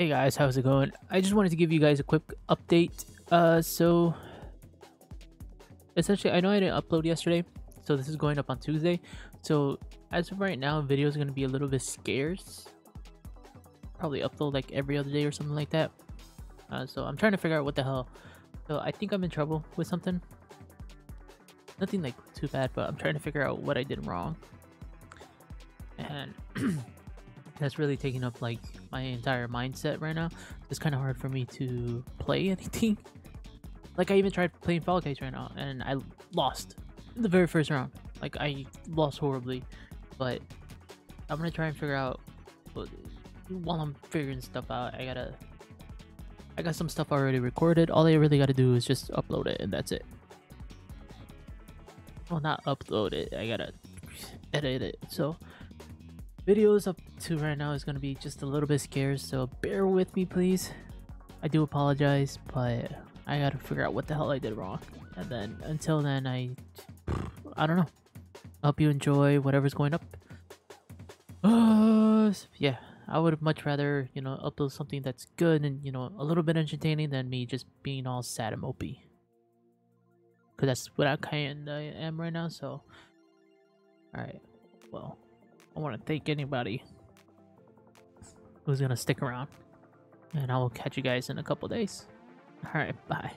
Hey guys, how's it going? I just wanted to give you guys a quick update. Uh, so essentially, I know I didn't upload yesterday, so this is going up on Tuesday. So as of right now, video is gonna be a little bit scarce. Probably upload like every other day or something like that. Uh, so I'm trying to figure out what the hell. So I think I'm in trouble with something. Nothing like too bad, but I'm trying to figure out what I did wrong. And that's really taking up like my entire mindset right now. It's kind of hard for me to play anything. Like I even tried playing Fall Guys right now, and I lost the very first round. Like I lost horribly, but I'm gonna try and figure out. While I'm figuring stuff out, I gotta. I got some stuff already recorded. All I really gotta do is just upload it, and that's it. Well, not upload it. I gotta edit it. So videos up to right now is going to be just a little bit scarce so bear with me please. I do apologize but i gotta figure out what the hell i did wrong. And then until then i i don't know. Hope you enjoy whatever's going up. Uh yeah i would much rather you know upload something that's good and you know a little bit entertaining than me just being all sad and mopey. Because that's what i kind of am right now so. All right well I want to thank anybody who's going to stick around. And I will catch you guys in a couple days. Alright, bye.